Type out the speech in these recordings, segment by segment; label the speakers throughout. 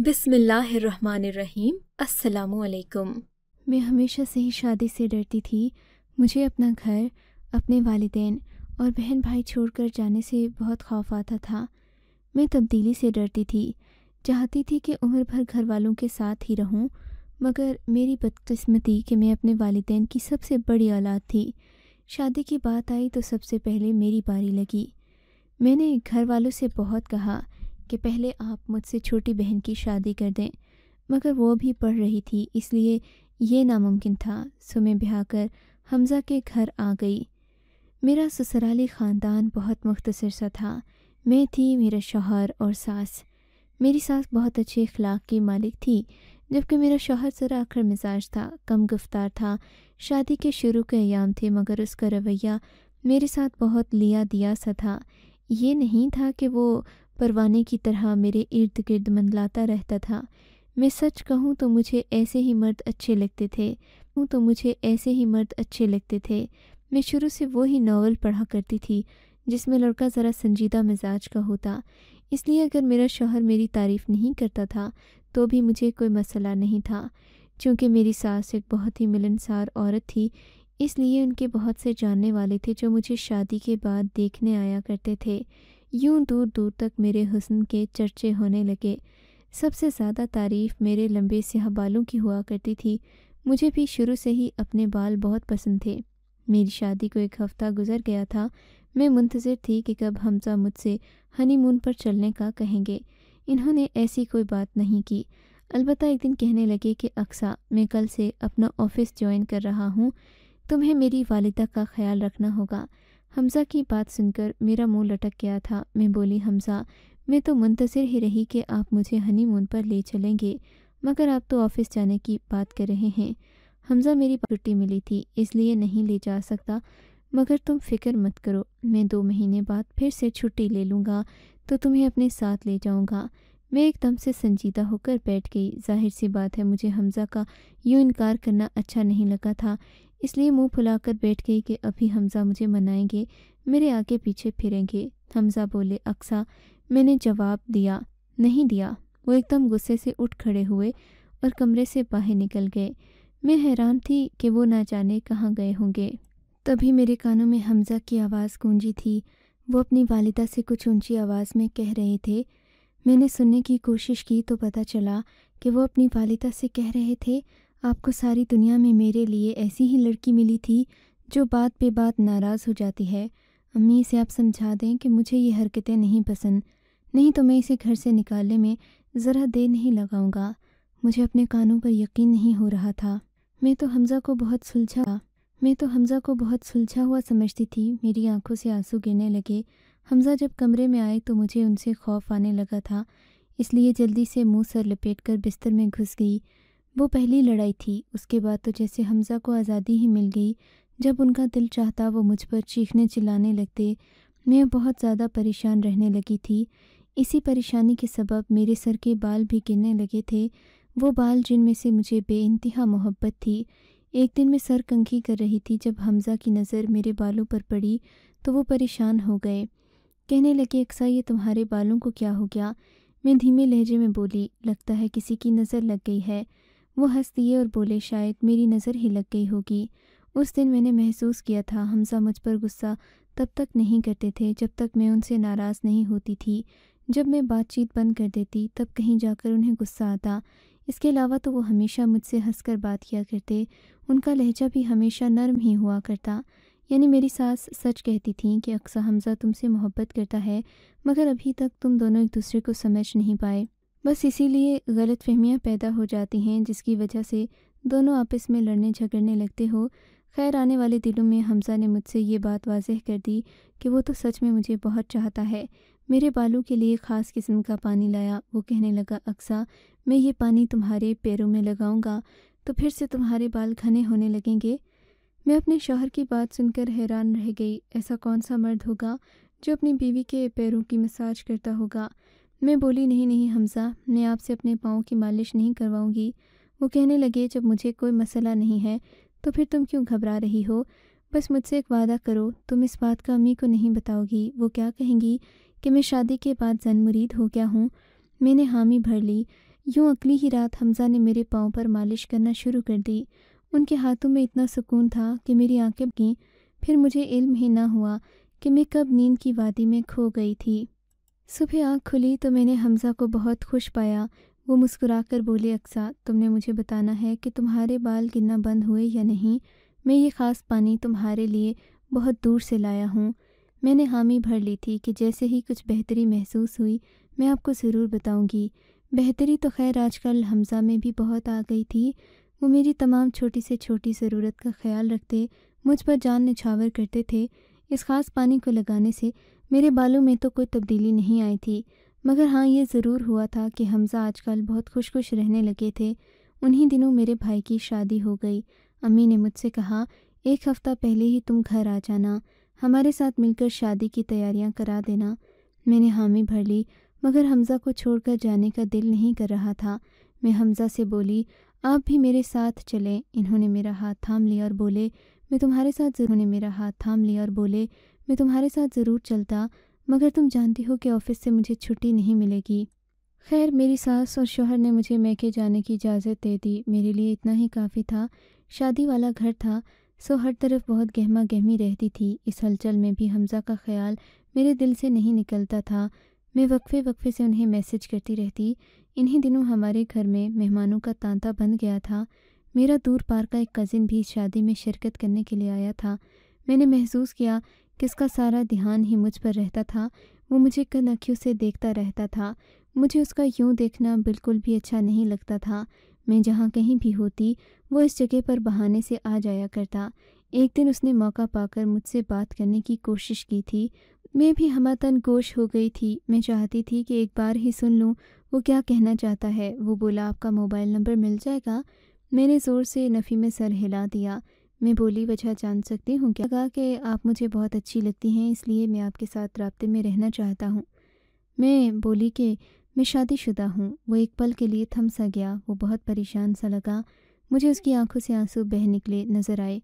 Speaker 1: बिस्मिल्लाहिर्रहमानिर्रहीम। अस्सलामुअलैकुम।
Speaker 2: मैं हमेशा से ही शादी से डरती थी। मुझे अपना घर, अपने वालिदैन और बहन भाई छोड़कर जाने से बहुत खौफ आता था। मैं तब्दीली से डरती थी। चाहती थी कि उम्र भर घर वालों के साथ ही रहूँ, मगर मेरी बदकिस्मती कि मैं अपने वालिदैन की सबसे बड़ी औलाद थी। शादी की बात आई तो सबसे पहले मेरी बारी लगी। मैंने घर वालों से बहुत कहा कि पहले आप मुझसे छोटी बहन की शादी कर दें, मगर वो भी पढ़ रही थी, इसलिए ये नामुमकिन था। सो मैं ब्याह कर हमज़ा के घर आ गई। मेरा ससुराली ख़ानदान बहुत मुख्तसर सा था। मैं थी मेरा शोहर और सास। मेरी सास बहुत अच्छे अखलाक की मालिक थी, जबकि मेरा शोहर ज़रा अखर मिजाज था, कम गफ्तार था। शादी के शुरू के अयाम थे, मगर उसका रवैया मेरे साथ बहुत लिया दिया सा था। ये नहीं था कि वो परवाने की तरह मेरे इर्द गिर्द मंडलाता रहता था। मैं सच कहूँ तो मुझे ऐसे ही मर्द अच्छे लगते थे। हूँ तो मुझे ऐसे ही मर्द अच्छे लगते थे। मैं शुरू से वो ही नावल पढ़ा करती थी, जिसमें लड़का ज़रा संजीदा मिजाज का होता। इसलिए अगर मेरा शोहर मेरी तारीफ़ नहीं करता था तो भी मुझे कोई मसला नहीं था, क्योंकि मेरी सास एक बहुत ही मिलनसार औरत थी। इसलिए उनके बहुत से जानने वाले थे जो मुझे शादी के बाद देखने आया करते थे। यूँ दूर दूर तक मेरे हुस्न के चर्चे होने लगे। सबसे ज़्यादा तारीफ़ मेरे लंबे स्याह बालों की हुआ करती थी। मुझे भी शुरू से ही अपने बाल बहुत पसंद थे। मेरी शादी को एक हफ़्ता गुजर गया था। मैं मुंतज़र थी कि कब हमजा मुझसे हनीमून पर चलने का कहेंगे। इन्होंने ऐसी कोई बात नहीं की। अलबत्ता एक दिन कहने लगे कि, अक्सा, मैं कल से अपना ऑफ़िस ज्वाइन कर रहा हूँ। तुम्हें मेरी वालिदा का ख्याल रखना होगा। हमज़ा की बात सुनकर मेरा मुँह लटक गया था। मैं बोली, हमज़ा, मैं तो मुंतज़र ही रही कि आप मुझे हनीमून पर ले चलेंगे, मगर आप तो ऑफ़िस जाने की बात कर रहे हैं। हमज़ा मेरी छुट्टी मिली थी, इसलिए नहीं ले जा सकता, मगर तुम फ़िक्र मत करो, मैं दो महीने बाद फिर से छुट्टी ले लूँगा तो तुम्हें अपने साथ ले जाऊँगा। मैं एकदम से संजीदा होकर बैठ गई। ज़ाहिर सी बात है, मुझे हमज़ा का यूँ इनकार करना अच्छा नहीं लगा था। इसलिए मुँह फुलाकर बैठ गई कि अभी हमज़ा मुझे मनाएँगे, मेरे आगे पीछे फिरेंगे। हमज़ा बोले, अक्सा, मैंने जवाब दिया, नहीं दिया। वो एकदम गुस्से से उठ खड़े हुए और कमरे से बाहर निकल गए। मैं हैरान थी कि वो ना जाने कहाँ गए होंगे। तभी मेरे कानों में हमज़ा की आवाज़ गूंजी थी। वो अपनी वालिदा से कुछ ऊँची आवाज़ में कह रहे थे। मैंने सुनने की कोशिश की तो पता चला कि वो अपनी वालिदा से कह रहे थे आपको सारी दुनिया में मेरे लिए ऐसी ही लड़की मिली थी, जो बात पे बात नाराज़ हो जाती है। अम्मी, इसे आप समझा दें कि मुझे ये हरकतें नहीं पसंद। नहीं तो मैं इसे घर से निकालने में ज़रा देर नहीं लगाऊँगा। मुझे अपने कानों पर यकीन नहीं हो रहा था। मैं तो हमज़ा को बहुत सुलझा मैं तो हमज़ा को बहुत सुलझा हुआ समझती थी। मेरी आँखों से आँसू गिरने लगे। हमज़ा जब कमरे में आए तो मुझे उनसे खौफ आने लगा था, इसलिए जल्दी से मुँह सर लपेट कर बिस्तर में घुस गई। वो पहली लड़ाई थी। उसके बाद तो जैसे हमज़ा को आज़ादी ही मिल गई। जब उनका दिल चाहता वो मुझ पर चीखने चिल्लाने लगते, मैं बहुत ज़्यादा परेशान रहने लगी थी। इसी परेशानी के सबब मेरे सर के बाल भी गिरने लगे थे। वो बाल जिनमें से मुझे बेइंतहा मोहब्बत थी। एक दिन मैं सर कंघी कर रही थी जब हमज़ा की नज़र मेरे बालों पर पड़ी तो वो परेशान हो गए। कहने लगे, अक्सा, ये तुम्हारे बालों को क्या हो गया? मैं धीमे लहजे में बोली, लगता है किसी की नज़र लग गई है। वो हंस दिए और बोले, शायद मेरी नज़र ही लग गई होगी। उस दिन मैंने महसूस किया था, हमजा मुझ पर गुस्सा तब तक नहीं करते थे, जब तक मैं उनसे नाराज़ नहीं होती थी। जब मैं बातचीत बंद कर देती, तब कहीं जाकर उन्हें गुस्सा आता। इसके अलावा तो वो हमेशा मुझसे हंसकर बात किया करते, उनका लहजा भी हमेशा नर्म ही हुआ करता। यानी मेरी सास सच कहती थी कि अक्सा हमज़ा तुमसे मोहब्बत करता है, मगर अभी तक तुम दोनों एक दूसरे को समझ नहीं पाए। बस इसीलिए गलत फहमियाँ पैदा हो जाती हैं, जिसकी वजह से दोनों आपस में लड़ने झगड़ने लगते हो। खैर, आने वाले दिनों में हमज़ा ने मुझसे ये बात वाजह कर दी कि वो तो सच में मुझे बहुत चाहता है। मेरे बालों के लिए ख़ास किस्म का पानी लाया। वो कहने लगा, अक्सा, मैं ये पानी तुम्हारे पैरों में लगाऊँगा तो फिर से तुम्हारे बाल घने होने लगेंगे? मैं अपने शोहर की बात सुनकर हैरान रह गई। ऐसा कौन सा मर्द होगा जो अपनी बीवी के पैरों की मसाज करता होगा? मैं बोली, नहीं नहीं, हमज़ा, मैं आपसे अपने पाँव की मालिश नहीं करवाऊँगी। वो कहने लगे, जब मुझे कोई मसला नहीं है तो फिर तुम क्यों घबरा रही हो? बस मुझसे एक वादा करो, तुम इस बात का अम्मी को नहीं बताओगी। वो क्या कहेंगी कि मैं शादी के बाद जन मुरीद हो गया हूँ? मैंने हामी भर ली। यूँ अगली ही रात हमज़ा ने मेरे पाँव पर मालिश करना शुरू कर दी। उनके हाथों में इतना सुकून था कि मेरी आँखें की फिर मुझे इल्म ही ना हुआ कि मैं कब नींद की वादी में खो गई थी। सुबह आँख खुली तो मैंने हमज़ा को बहुत खुश पाया। वो मुस्कुराकर बोले, अक्सा, तुमने मुझे बताना है कि तुम्हारे बाल गिरना बंद हुए या नहीं? मैं ये ख़ास पानी तुम्हारे लिए बहुत दूर से लाया हूँ। मैंने हामी भर ली थी कि जैसे ही कुछ बेहतरी महसूस हुई, मैं आपको ज़रूर बताऊँगी। बेहतरी तो खैर आजकल हमज़ा में भी बहुत आ गई थी। वो मेरी तमाम छोटी से छोटी ज़रूरत का ख्याल रखते मुझ पर जान निछावर करते थे। इस ख़ास पानी को लगाने से मेरे बालों में तो कोई तब्दीली नहीं आई थी। मगर हाँ ये ज़रूर हुआ था कि हमज़ा आजकल बहुत खुश खुश रहने लगे थे। उन्हीं दिनों मेरे भाई की शादी हो गई। अम्मी ने मुझसे कहा, एक हफ़्ता पहले ही तुम घर आ जाना। हमारे साथ मिलकर शादी की तैयारियाँ करा देना। मैंने हामी भर ली, मगर हमज़ा को छोड़कर जाने का दिल नहीं कर रहा था। मैं हमज़ा से बोली, आप भी मेरे साथ चलें। इन्होंने मेरा हाथ थाम लिया और बोले मैं तुम्हारे साथ ज़रूर ने मेरा हाथ थाम लिया और बोले, मैं तुम्हारे साथ ज़रूर चलता, मगर तुम जानती हो कि ऑफ़िस से मुझे छुट्टी नहीं मिलेगी। खैर, मेरी सास और शोहर ने मुझे मैके जाने की इजाज़त दे दी। मेरे लिए इतना ही काफ़ी था। शादी वाला घर था। सो हर तरफ़ बहुत गहमा गहमी रहती थी। इस हलचल में भी हमज़ा का ख्याल मेरे दिल से नहीं निकलता था। मैं वक्फे वक्फे से उन्हें मैसेज करती रहती। इन्हीं दिनों हमारे घर में मेहमानों का तांता बन गया था। मेरा दूर पार का एक कज़िन भी शादी में शिरकत करने के लिए आया था। मैंने महसूस किया कि उसका सारा ध्यान ही मुझ पर रहता था। वो मुझे कन अखियों से देखता रहता था। मुझे उसका यूँ देखना बिल्कुल भी अच्छा नहीं लगता था। मैं जहाँ कहीं भी होती, वो इस जगह पर बहाने से आ जाया करता। एक दिन उसने मौका पाकर मुझसे बात करने की कोशिश की थी। मैं भी हमातन गोश हो गई थी। मैं चाहती थी कि एक बार ही सुन लूँ। वो क्या कहना चाहता है? वो बोला, आपका मोबाइल नंबर मिल जाएगा? मैंने ज़ोर से नफ़ी में सर हिला दिया। मैं बोली, वजह जान सकती हूँ क्या? लगा कि आप मुझे बहुत अच्छी लगती हैं, इसलिए मैं आपके साथ रबते में रहना चाहता हूँ। मैं बोली कि मैं शादीशुदा हूँ। वो एक पल के लिए थम सा गया। वो बहुत परेशान सा लगा। मुझे उसकी आँखों से आँसू बह निकले नज़र आए।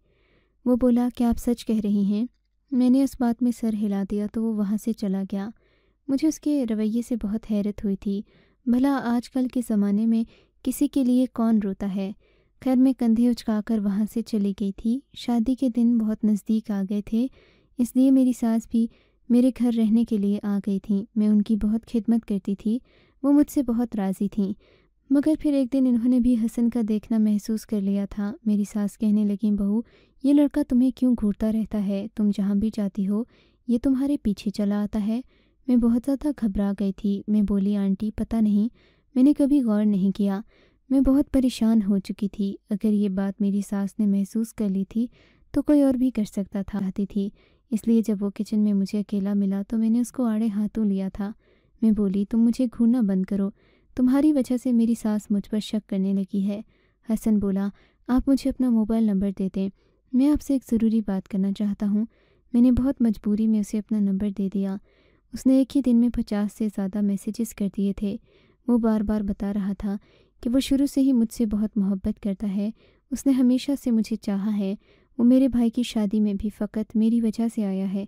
Speaker 2: वो बोला, क्या आप सच कह रही हैं? मैंने उस बात में सर हिला दिया तो वो वहाँ से चला गया। मुझे उसके रवैये से बहुत हैरत हुई थी। भला आजकल के ज़माने में किसी के लिए कौन रोता है? खैर मैं कंधे उचकाकर वहाँ से चली गई थी। शादी के दिन बहुत नज़दीक आ गए थे, इसलिए मेरी सास भी मेरे घर रहने के लिए आ गई थी। मैं उनकी बहुत खिदमत करती थी, वो मुझसे बहुत राज़ी थीं। मगर फिर एक दिन इन्होंने भी हसन का देखना महसूस कर लिया था। मेरी सास कहने लगी, बहू, ये लड़का तुम्हें क्यों घूरता रहता है? तुम जहाँ भी जाती हो, ये तुम्हारे पीछे चला आता है। मैं बहुत ज़्यादा घबरा गई थी। मैं बोली, आंटी, पता नहीं, मैंने कभी गौर नहीं किया। मैं बहुत परेशान हो चुकी थी। अगर ये बात मेरी सास ने महसूस कर ली थी तो कोई और भी कर सकता था आती थी। इसलिए जब वो किचन में मुझे अकेला मिला तो मैंने उसको आड़े हाथों लिया था। मैं बोली, तुम मुझे घूरना बंद करो। तुम्हारी वजह से मेरी सास मुझ पर शक करने लगी है। हसन बोला, आप मुझे अपना मोबाइल नंबर दे दें। मैं आपसे एक ज़रूरी बात करना चाहता हूँ। मैंने बहुत मजबूरी में उसे अपना नंबर दे दिया। उसने एक ही दिन में पचास से ज़्यादा मैसेजेस कर दिए थे। वो बार बार बता रहा था कि वो शुरू से ही मुझसे बहुत मोहब्बत करता है। उसने हमेशा से मुझे चाहा है, वो मेरे भाई की शादी में भी फ़कत मेरी वजह से आया है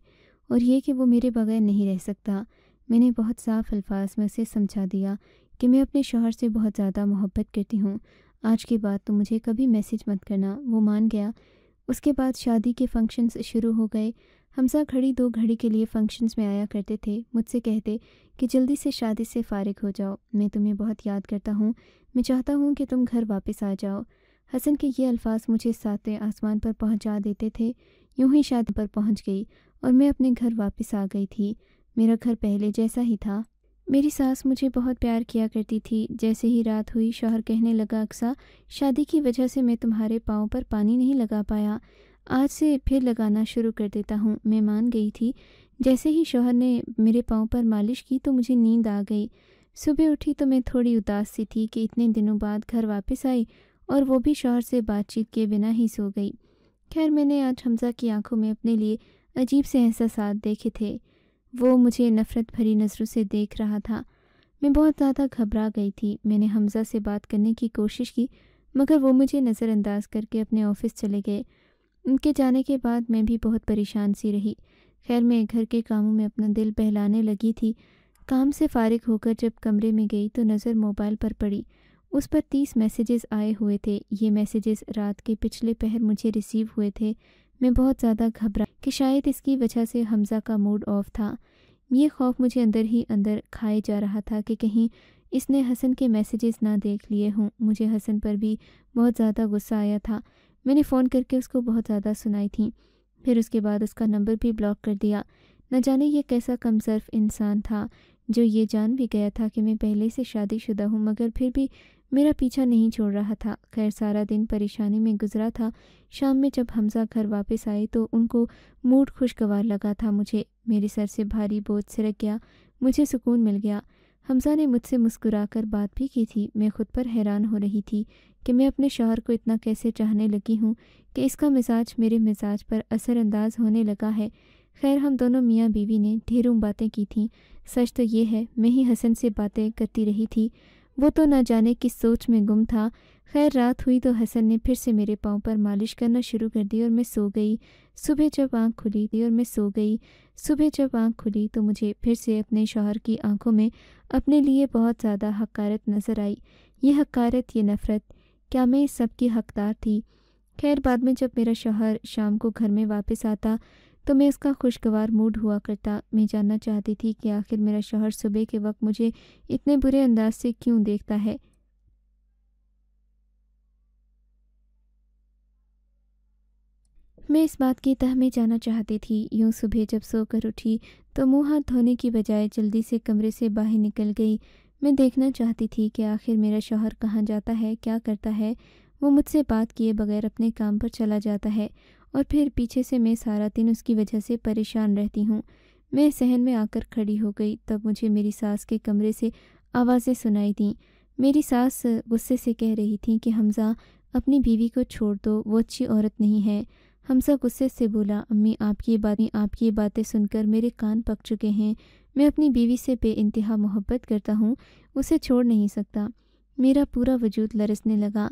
Speaker 2: और ये कि वो मेरे बगैर नहीं रह सकता। मैंने बहुत साफ़ अल्फाज में उसे समझा दिया कि मैं अपने शोहर से बहुत ज़्यादा मोहब्बत करती हूँ। आज के बाद तो मुझे कभी मैसेज मत करना, वो मान गया। उसके बाद शादी के फ़ंक्शंस शुरू हो गए। हमसा खड़ी दो घड़ी के लिए फ़ंक्शंस में आया करते थे। मुझसे कहते कि जल्दी से शादी से फारिग हो जाओ। मैं तुम्हें बहुत याद करता हूँ। मैं चाहता हूँ कि तुम घर वापस आ जाओ। हसन के ये अल्फाज मुझे सातवें आसमान पर पहुँचा देते थे। यूँ ही शादी पर पहुँच गई और मैं अपने घर वापस आ गई थी। मेरा घर पहले जैसा ही था। मेरी सास मुझे बहुत प्यार किया करती थी। जैसे ही रात हुई, शोहर कहने लगा, अक्सा, शादी की वजह से मैं तुम्हारे पाँव पर पानी नहीं लगा पाया। आज से फिर लगाना शुरू कर देता हूँ। मैं मान गई थी। जैसे ही शौहर ने मेरे पाँव पर मालिश की तो मुझे नींद आ गई। सुबह उठी तो मैं थोड़ी उदास सी थी कि इतने दिनों बाद घर वापस आई और वो भी शोहर से बातचीत के बिना ही सो गई। खैर, मैंने आज हमज़ा की आँखों में अपने लिए अजीब से एहसास देखे थे। वो मुझे नफ़रत भरी नज़रों से देख रहा था। मैं बहुत ज़्यादा घबरा गई थी। मैंने हमज़ा से बात करने की कोशिश की, मगर वो मुझे नज़रअंदाज करके अपने ऑफ़िस चले गए। उनके जाने के बाद मैं भी बहुत परेशान सी रही। खैर, मैं घर के कामों में अपना दिल बहलाने लगी थी। काम से फारिग होकर जब कमरे में गई तो नज़र मोबाइल पर पड़ी। उस पर तीस मैसेजेस आए हुए थे। ये मैसेजेस रात के पिछले पहर मुझे रिसीव हुए थे। मैं बहुत ज़्यादा घबरा कि शायद इसकी वजह से हमज़ा का मूड ऑफ़ था। ये खौफ मुझे अंदर ही अंदर खाए जा रहा था कि कहीं इसने हसन के मैसेजेस ना देख लिए हों। मुझे हसन पर भी बहुत ज़्यादा गुस्सा आया था। मैंने फ़ोन करके उसको बहुत ज़्यादा सुनाई थी। फिर उसके बाद उसका नंबर भी ब्लॉक कर दिया। न जाने ये कैसा कमसर्फ इंसान था, जो ये जान भी गया था कि मैं पहले से शादीशुदा हूँ, मगर फिर भी मेरा पीछा नहीं छोड़ रहा था। खैर, सारा दिन परेशानी में गुजरा था। शाम में जब हमज़ा घर वापस आए तो उनको मूड खुशगवार लगा था मुझे। मेरे सर से भारी बोझ सिरक गया। मुझे सुकून मिल गया। हमज़ा ने मुझसे मुस्कुराकर बात भी की थी। मैं खुद पर हैरान हो रही थी। कि मैं अपने शोहर को इतना कैसे चाहने लगी हूँ कि इसका मिजाज मेरे मिजाज पर असरअंदाज होने लगा है। खैर, हम दोनों मियाँ बीवी ने ढेरों बातें की थीं। सच तो ये है, मैं ही हसन से बातें करती रही थी। वो तो ना जाने किस सोच में गुम था। खैर, रात हुई तो हसन ने फिर से मेरे पाँव पर मालिश करना शुरू कर दी और मैं सो गई। सुबह जब आँख खुली थी और मैं सो गई। सुबह जब आँख खुली तो मुझे फिर से अपने शोहर की आँखों में अपने लिए बहुत ज़्यादा हकारत नज़र आई। ये हकारत, ये नफ़रत क्या मैं इस सब की हकदार थी? खैर, बाद में जब मेरा शौहर शाम को घर में वापस आता तो मैं उसका खुशगवार मूड हुआ करता। मैं जानना चाहती थी कि आखिर मेरा शोहर सुबह के वक्त मुझे इतने बुरे अंदाज से क्यों देखता है। मैं इस बात की तह में जाना चाहती थी। यूँ सुबह जब सोकर उठी तो मुँह हाथ धोने की बजाय जल्दी से कमरे से बाहर निकल गई। मैं देखना चाहती थी कि आखिर मेरा शौहर कहाँ जाता है, क्या करता है। वो मुझसे बात किए बगैर अपने काम पर चला जाता है और फिर पीछे से मैं सारा दिन उसकी वजह से परेशान रहती हूँ। मैं सहन में आकर खड़ी हो गई, तब मुझे मेरी सास के कमरे से आवाज़ें सुनाई दी। मेरी सास गुस्से से कह रही थी कि, हमज़ा, अपनी बीवी को छोड़ दो, वो अच्छी औरत नहीं है। हमज़ा गुस्से से बोला, अम्मी, आपकी बातें आपकी बातें सुनकर मेरे कान पक चुके हैं। मैं अपनी बीवी से बे इंतहा मोहब्बत करता हूँ, उसे छोड़ नहीं सकता। मेरा पूरा वजूद लरसने लगा।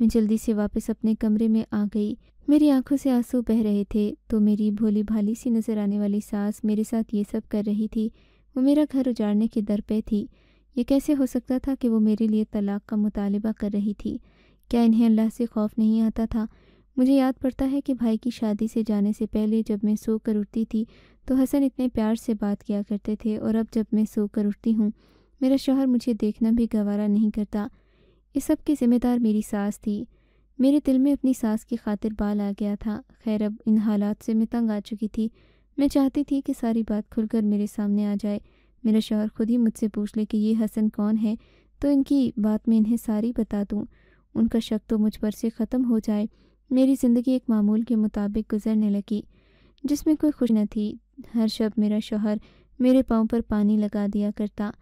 Speaker 2: मैं जल्दी से वापस अपने कमरे में आ गई। मेरी आँखों से आँसू बह रहे थे तो मेरी भोली भाली सी नज़र आने वाली सास मेरे साथ ये सब कर रही थी। वो मेरा घर उजाड़ने की दर पे थी। ये कैसे हो सकता था कि वो मेरे लिए तलाक का मुतालबा कर रही थी? क्या इन्हें अल्लाह से खौफ नहीं आता था? मुझे याद पड़ता है कि भाई की शादी से जाने से पहले जब मैं सो कर उठती थी तो हसन इतने प्यार से बात किया करते थे और अब जब मैं सो कर उठती हूँ, मेरा शोहर मुझे देखना भी गवारा नहीं करता। इस सब की जिम्मेदार मेरी सास थी। मेरे दिल में अपनी सास की खातिर बाल आ गया था। खैर, अब इन हालात से मैं तंग आ चुकी थी। मैं चाहती थी कि सारी बात खुलकर मेरे सामने आ जाए। मेरा शोहर खुद ही मुझसे पूछ ले कि ये हसन कौन है? तो इनकी बात मैं इन्हें सारी बता दूँ। उनका शक तो मुझ पर से ख़त्म हो जाए। मेरी ज़िंदगी एक मामूल के मुताबिक गुजरने लगी, जिसमें कोई खुश न थी। हर शब मेरा शोहर मेरे पाँव पर पानी लगा दिया करता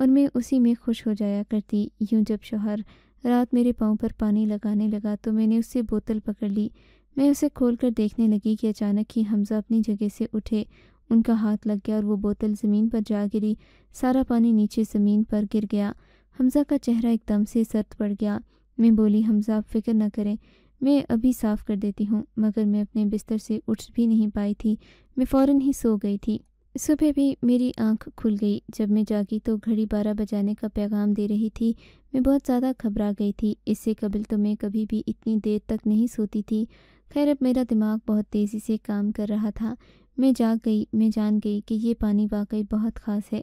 Speaker 2: और मैं उसी में खुश हो जाया करती। यूँ जब शोहर रात मेरे पाँव पर पानी लगाने लगा तो मैंने उससे बोतल पकड़ ली। मैं उसे खोलकर देखने लगी कि अचानक ही हमज़ा अपनी जगह से उठे। उनका हाथ लग गया और वो बोतल ज़मीन पर जा गिरी। सारा पानी नीचे ज़मीन पर गिर गया। हमज़ा का चेहरा एकदम से सर्द पड़ गया। मैं बोली, हमज़ा, आप फ़िक्र न करें। मैं अभी साफ़ कर देती हूँ, मगर मैं अपने बिस्तर से उठ भी नहीं पाई थी। मैं फ़ौर ही सो गई थी। सुबह भी मेरी आँख खुल गई। जब मैं जागी तो घड़ी बारह बजाने का पैगाम दे रही थी। मैं बहुत ज़्यादा घबरा गई थी। इससे कबिल तो मैं कभी भी इतनी देर तक नहीं सोती थी। खैर, अब मेरा दिमाग बहुत तेज़ी से काम कर रहा था। मैं जाग गई। मैं जान गई कि ये पानी वाकई बहुत ख़ास है।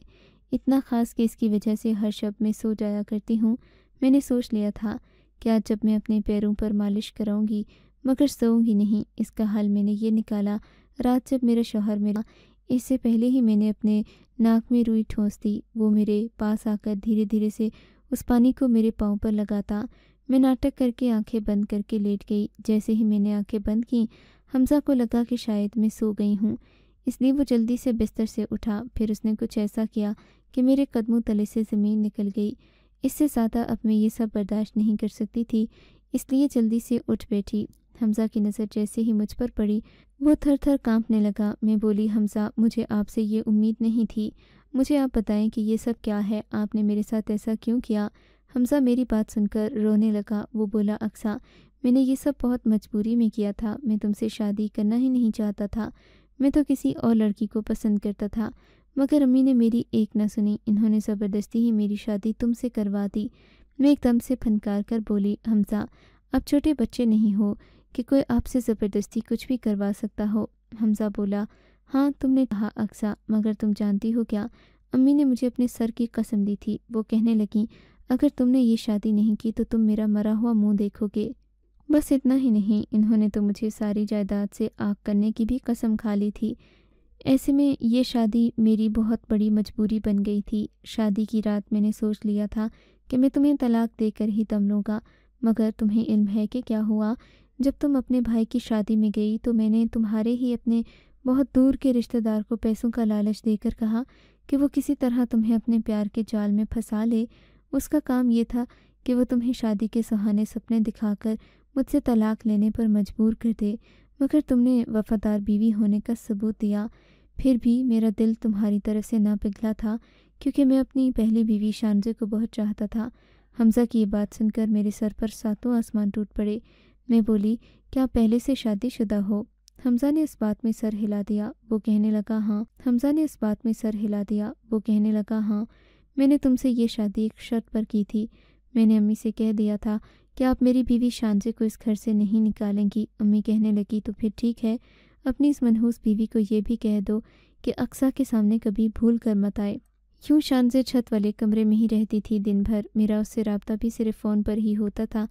Speaker 2: इतना ख़ास कि इसकी वजह से हर शब्द में सो जाया करती हूँ। मैंने सोच लिया था कि आज जब मैं अपने पैरों पर मालिश कराऊँगी, मगर सोऊँगी नहीं? इसका हल मैंने ये निकाला, रात जब मेरा शोहर मेरा इससे पहले ही मैंने अपने नाक में रुई ठोंस दी। वो मेरे पास आकर धीरे धीरे से उस पानी को मेरे पाँव पर लगाता। मैं नाटक करके आँखें बंद करके लेट गई। जैसे ही मैंने आँखें बंद की, हमजा को लगा कि शायद मैं सो गई हूँ। इसलिए वो जल्दी से बिस्तर से उठा। फिर उसने कुछ ऐसा किया कि मेरे कदमों तले से ज़मीन निकल गई। इससे ज़्यादा अब मैं ये सब बर्दाश्त नहीं कर सकती थी, इसलिए जल्दी से उठ बैठी। हमज़ा की नज़र जैसे ही मुझ पर पड़ी, वो थर थर कांपने लगा। मैं बोली, हमज़ा, मुझे आपसे ये उम्मीद नहीं थी। मुझे आप बताएँ कि ये सब क्या है? आपने मेरे साथ ऐसा क्यों किया? हमज़ा मेरी बात सुनकर रोने लगा। वो बोला, अक्सा, मैंने ये सब बहुत मजबूरी में किया था। मैं तुमसे शादी करना ही नहीं चाहता था। मैं तो किसी और लड़की को पसंद करता था। मगर अम्मी ने मेरी एक न सुनी। इन्होंने ज़बरदस्ती ही मेरी शादी तुमसे करवा दी। मैं एकदम से फनकार कर बोली, हमजा, अब छोटे बच्चे नहीं हो कि कोई आपसे ज़बरदस्ती कुछ भी करवा सकता हो। हमजा बोला हाँ तुमने कहा अक्सा, मगर तुम जानती हो क्या? अम्मी ने मुझे अपने सर की कसम दी थी। वो कहने लगी, अगर तुमने ये शादी नहीं की तो तुम मेरा मरा हुआ मुँह देखोगे। बस इतना ही नहीं। इन्होंने तो मुझे सारी जायदाद से आग करने की भी कसम खा ली थी। ऐसे में ये शादी मेरी बहुत बड़ी मजबूरी बन गई थी। शादी की रात मैंने सोच लिया था कि मैं तुम्हें तलाक देकर ही दम लूँगा, मगर तुम्हें इल्म है कि क्या हुआ? जब तुम अपने भाई की शादी में गई तो मैंने तुम्हारे ही अपने बहुत दूर के रिश्तेदार को पैसों का लालच देकर कहा कि वो किसी तरह तुम्हें अपने प्यार के जाल में फंसा ले। उसका काम ये था कि वो तुम्हें शादी के सुहाने सपने दिखाकर मुझसे तलाक लेने पर मजबूर कर दे। मगर तुमने वफादार बीवी होने का सबूत दिया, फिर भी मेरा दिल तुम्हारी तरफ़ से ना पिघला था, क्योंकि मैं अपनी पहली बीवी शानजे को बहुत चाहता था। हमज़ा की ये बात सुनकर मेरे सर पर सातों आसमान टूट पड़े। मैं बोली, क्या पहले से शादीशुदा हो? हमज़ा ने इस बात में सर हिला दिया, वो कहने लगा हाँ। हमज़ा ने इस बात में सर हिला दिया, वो कहने लगा हाँ मैंने तुमसे ये शादी एक शर्त पर की थी। मैंने अम्मी से कह दिया था कि आप मेरी बीवी शानजे को इस घर से नहीं निकालेंगी अम्मी कहने लगी तो फिर ठीक है। अपनी इस मनहूस बीवी को यह भी कह दो कि अक्सा के सामने कभी भूल कर मत आए। यूँ शानजे छत वाले कमरे में ही रहती थी दिन भर मेरा उससे रबता भी सिर्फ़ फ़ोन पर ही होता था।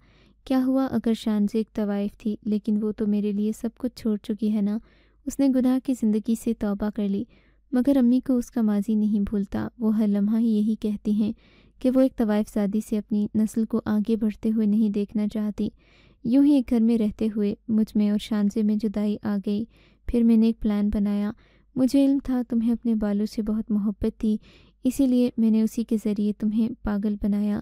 Speaker 2: क्या हुआ अगर शान से एक तवाइफ थी? लेकिन वो तो मेरे लिए सब कुछ छोड़ चुकी है ना? उसने गुनाह की ज़िंदगी से तौबा कर ली, मगर अम्मी को उसका माजी नहीं भूलता। वो हर लम्हा ही यही कहती हैं कि वो एक तवाइफ शादी से अपनी नस्ल को आगे बढ़ते हुए नहीं देखना चाहती। यूँ ही एक घर में रहते हुए मुझमें और शानजे में जुदाई आ गई। फिर मैंने एक प्लान बनाया। मुझे इल्म था, तुम्हें अपने बालों से बहुत मोहब्बत थी, इसीलिए मैंने उसी के ज़रिए तुम्हें पागल बनाया।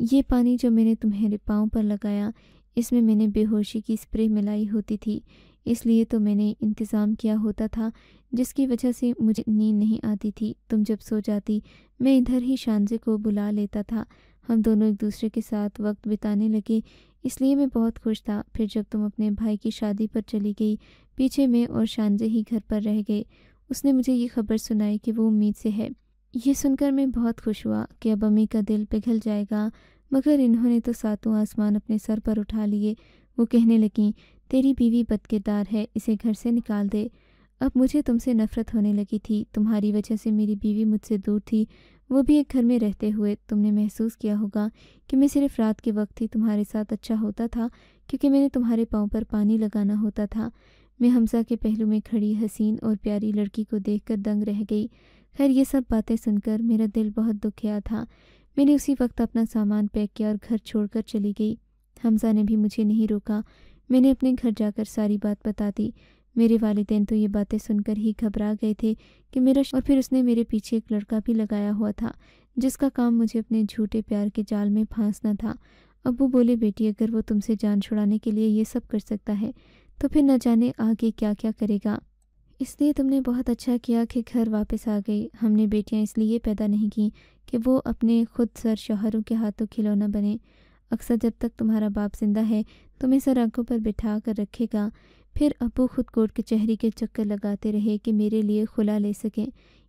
Speaker 2: ये पानी जो मैंने तुम्हारे पाँव पर लगाया, इसमें मैंने बेहोशी की स्प्रे मिलाई होती थी। इसलिए तो मैंने इंतज़ाम किया होता था, जिसकी वजह से मुझे नींद नहीं आती थी। तुम जब सो जाती, मैं इधर ही शानजे को बुला लेता था। हम दोनों एक दूसरे के साथ वक्त बिताने लगे, इसलिए मैं बहुत खुश था। फिर जब तुम अपने भाई की शादी पर चली गई, पीछे मैं और शानजे ही घर पर रह गए। उसने मुझे ये खबर सुनाई कि वो उम्मीद से है। ये सुनकर मैं बहुत खुश हुआ कि अब अम्मी का दिल पिघल जाएगा, मगर इन्होंने तो सातों आसमान अपने सर पर उठा लिए। वो कहने लगी तेरी बीवी बदकिरदार है, इसे घर से निकाल दे। अब मुझे तुमसे नफ़रत होने लगी थी। तुम्हारी वजह से मेरी बीवी मुझसे दूर थी। वो भी एक घर में रहते हुए। तुमने महसूस किया होगा कि मैं सिर्फ़ रात के वक्त ही तुम्हारे साथ अच्छा होता था, क्योंकि मैंने तुम्हारे पाँव पर पानी लगाना होता था। मैं हमजा के पहलू में खड़ी, हसीन और प्यारी लड़की को देखकर दंग रह गई। खैर, ये सब बातें सुनकर मेरा दिल बहुत दुखिया था। मैंने उसी वक्त अपना सामान पैक किया और घर छोड़कर चली गई। हमजा ने भी मुझे नहीं रोका। मैंने अपने घर जाकर सारी बात बता दी। मेरे वालिदैन तो ये बातें सुनकर ही घबरा गए थे कि मेरा और फिर उसने मेरे पीछे एक लड़का भी लगाया हुआ था, जिसका काम मुझे अपने झूठे प्यार के जाल में फांसना था। अबू बोले, बेटी, अगर वो तुमसे जान छुड़ाने के लिए ये सब कर सकता है तो फिर न जाने आगे क्या क्या करेगा। इसलिए तुमने बहुत अच्छा किया कि घर वापस आ गई। हमने बेटियाँ इसलिए पैदा नहीं की कि वो अपने खुद सर शोहरों के हाथों खिलौना बने। अक्सर जब तक तुम्हारा बाप ज़िंदा है, तुम्हें सर आँखों पर बिठा कर रखेगा। फिर अबू खुद कोर्ट के चेहरे के चक्कर लगाते रहे कि मेरे लिए खुला ले सकें।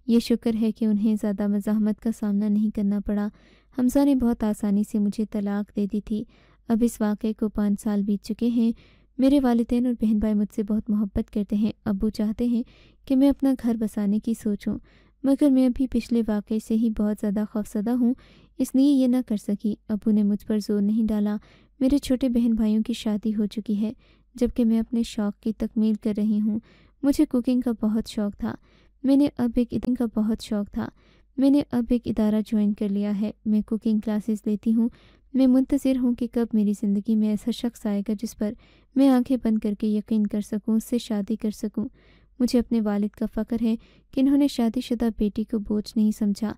Speaker 2: ये शुक्र है कि उन्हें ज़्यादा मज़ाहमत का सामना नहीं करना पड़ा। हमजा ने बहुत आसानी से मुझे तलाक दे दी थी। अब इस वाक़े को पाँच साल बीत चुके हैं। मेरे वालदेन और बहन भाई मुझसे बहुत मोहब्बत करते हैं। अबू चाहते हैं कि मैं अपना घर बसाने की सोचूं। मगर मैं अभी पिछले वाक़े से ही बहुत ज़्यादा खौफसदा हूँ, इसलिए ये ना कर सकी। अबू ने मुझ पर ज़ोर नहीं डाला। मेरे छोटे बहन भाइयों की शादी हो चुकी है, जबकि मैं अपने शौक़ की तकमील कर रही हूँ। मुझे कुकिंग का बहुत शौक़ था। मैंने अब एक इतनी का बहुत शौक़ था। मैंने अब एक इदारा ज्वाइन कर लिया है। मैं कुकिंग क्लासेस लेती हूँ। मैं मुंतज़र हूँ कि कब मेरी ज़िंदगी में ऐसा शख्स आएगा जिस पर मैं आँखें बंद करके यकीन कर सकूँ, उससे शादी कर सकूँ। मुझे अपने वालिद का फ़ख्र है कि इन्होंने शादीशुदा बेटी को बोझ नहीं समझा,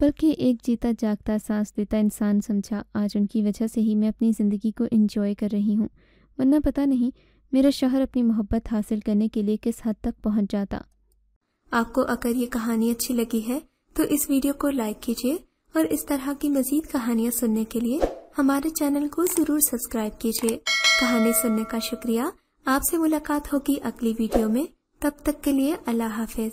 Speaker 2: बल्कि एक जीता जागता सांस देता इंसान समझा। आज उनकी वजह से ही मैं अपनी ज़िंदगी को इंजॉय कर रही हूँ, वरना पता नहीं मेरा शहर अपनी मोहब्बत हासिल करने के लिए किस हद तक पहुँच जाता।
Speaker 1: आपको अगर ये कहानी अच्छी लगी है तो इस वीडियो को लाइक कीजिए और इस तरह की मजीद कहानियाँ सुनने के लिए हमारे चैनल को ज़रूर सब्सक्राइब कीजिए। कहानी सुनने का शुक्रिया। आपसे मुलाकात होगी अगली वीडियो में। तब तक के लिए अल्लाह हाफिज।